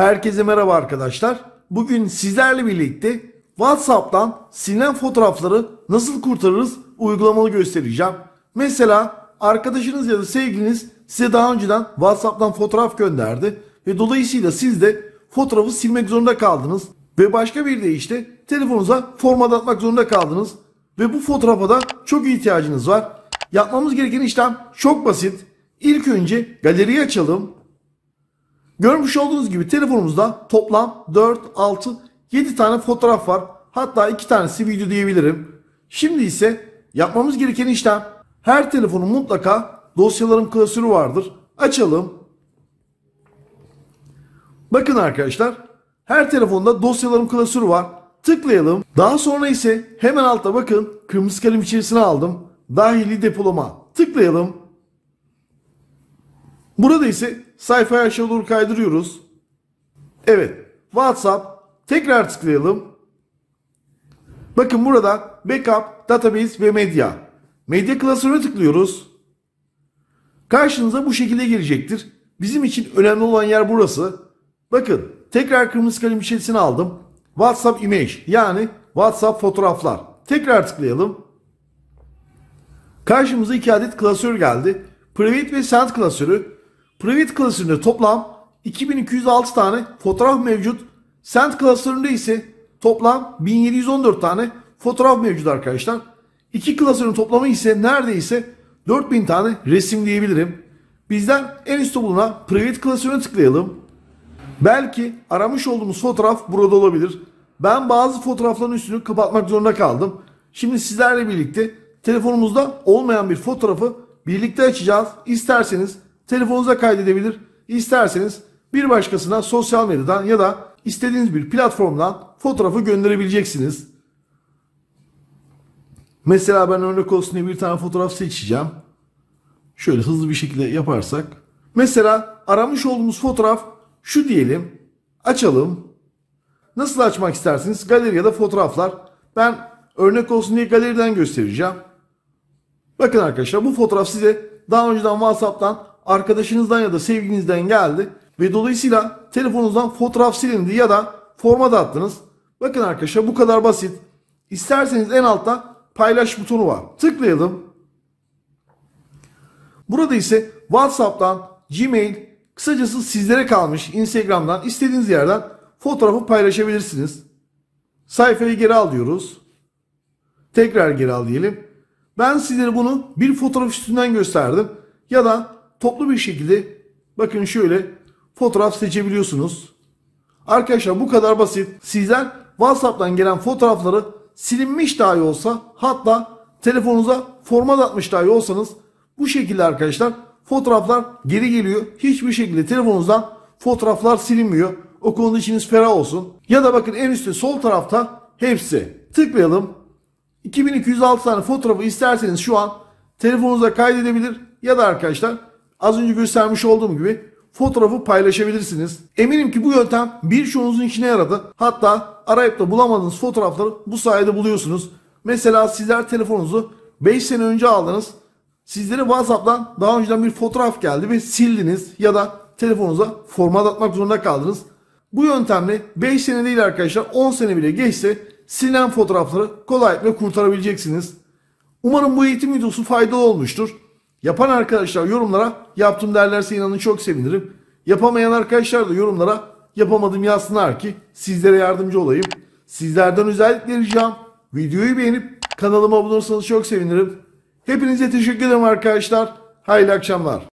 Herkese merhaba arkadaşlar. Bugün sizlerle birlikte WhatsApp'tan silinen fotoğrafları nasıl kurtarırız uygulamalı göstereceğim. Mesela arkadaşınız ya da sevgiliniz size daha önceden WhatsApp'tan fotoğraf gönderdi ve dolayısıyla siz de fotoğrafı silmek zorunda kaldınız ve başka bir deyişle telefonunuza format atmak zorunda kaldınız ve bu fotoğrafa da çok ihtiyacınız var. Yapmamız gereken işlem çok basit. İlk önce galeriyi açalım. Görmüş olduğunuz gibi telefonumuzda toplam 4, 6, 7 tane fotoğraf var. Hatta 2 tanesi video diyebilirim. Şimdi ise yapmamız gereken işlem her telefonun mutlaka dosyalarım klasörü vardır. Açalım. Bakın arkadaşlar her telefonda dosyalarım klasörü var. Tıklayalım. Daha sonra ise hemen altta bakın kırmızı kalem içerisine aldım. Dahili depolama. Tıklayalım. Burada ise sayfayı aşağı doğru kaydırıyoruz. Evet. WhatsApp. Tekrar tıklayalım. Bakın burada Backup, Database ve Medya. Medya klasörüne tıklıyoruz. Karşınıza bu şekilde gelecektir. Bizim için önemli olan yer burası. Bakın tekrar kırmızı kalem içerisine aldım. WhatsApp Image yani WhatsApp fotoğraflar. Tekrar tıklayalım. Karşımıza iki adet klasör geldi. Private ve Send klasörü. Private klasöründe toplam 2206 tane fotoğraf mevcut. Send klasöründe ise toplam 1714 tane fotoğraf mevcut arkadaşlar. İki klasörün toplamı ise neredeyse 4000 tane resim diyebilirim. Bizden en üstte bulunan Private klasörüne tıklayalım. Belki aramış olduğumuz fotoğraf burada olabilir. Ben bazı fotoğrafların üstünü kapatmak zorunda kaldım. Şimdi sizlerle birlikte telefonumuzda olmayan bir fotoğrafı birlikte açacağız. İsterseniz telefonunuza kaydedebilir. İsterseniz bir başkasına sosyal medyadan ya da istediğiniz bir platformdan fotoğrafı gönderebileceksiniz. Mesela ben örnek olsun diye bir tane fotoğraf seçeceğim. Şöyle hızlı bir şekilde yaparsak. Mesela aramış olduğumuz fotoğraf şu diyelim. Açalım. Nasıl açmak isterseniz galeri ya da fotoğraflar. Ben örnek olsun diye galeriden göstereceğim. Bakın arkadaşlar bu fotoğraf size daha önceden WhatsApp'tan arkadaşınızdan ya da sevgilinizden geldi ve dolayısıyla telefonunuzdan fotoğraf silindi ya da format attınız. Bakın arkadaşlar bu kadar basit. İsterseniz en altta paylaş butonu var. Tıklayalım. Burada ise WhatsApp'tan, Gmail, kısacası sizlere kalmış Instagram'dan istediğiniz yerden fotoğrafı paylaşabilirsiniz. Sayfayı geri al diyoruz. Tekrar geri al diyelim. Ben sizlere bunu bir fotoğraf üstünden gösterdim. Ya da toplu bir şekilde bakın şöyle fotoğraf seçebiliyorsunuz. Arkadaşlar bu kadar basit. Sizler WhatsApp'tan gelen fotoğrafları silinmiş dahi olsa hatta telefonunuza format atmış dahi olsanız bu şekilde arkadaşlar fotoğraflar geri geliyor. Hiçbir şekilde telefonunuzdan fotoğraflar silinmiyor. O konuda içiniz ferah olsun. Ya da bakın en üstte sol tarafta hepsi. Tıklayalım. 2206 tane fotoğrafı isterseniz şu an telefonunuza kaydedebilir ya da arkadaşlar az önce göstermiş olduğum gibi fotoğrafı paylaşabilirsiniz. Eminim ki bu yöntem birçoğunuzun işine yaradı. Hatta arayıp da bulamadığınız fotoğrafları bu sayede buluyorsunuz. Mesela sizler telefonunuzu 5 sene önce aldınız. Sizlere WhatsApp'tan daha önceden bir fotoğraf geldi ve sildiniz ya da telefonunuza format atmak zorunda kaldınız. Bu yöntemle 5 sene değil arkadaşlar 10 sene bile geçse silinen fotoğrafları kolaylıkla kurtarabileceksiniz. Umarım bu eğitim videosu faydalı olmuştur. Yapan arkadaşlar yorumlara yaptım derlerse inanın çok sevinirim. Yapamayan arkadaşlar da yorumlara yapamadım yazsınlar ki sizlere yardımcı olayım. Sizlerden özellikle ricam videoyu beğenip kanalıma abone olursanız çok sevinirim. Hepinize teşekkür ederim arkadaşlar. Hayırlı akşamlar.